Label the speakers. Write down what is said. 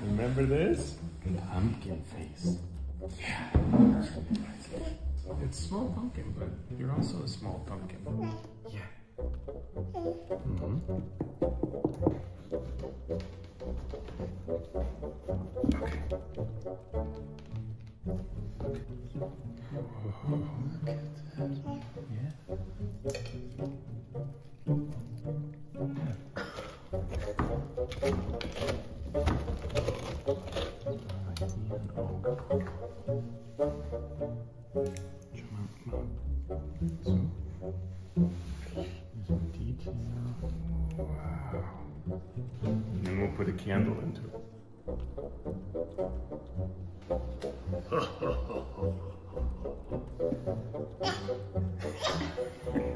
Speaker 1: Remember this?
Speaker 2: The pumpkin face.
Speaker 1: Yeah. It's small pumpkin, but you're also a small pumpkin.
Speaker 2: Yeah.
Speaker 1: Mm-hmm. Okay. Some detail. Wow. And then we'll put a candle into it.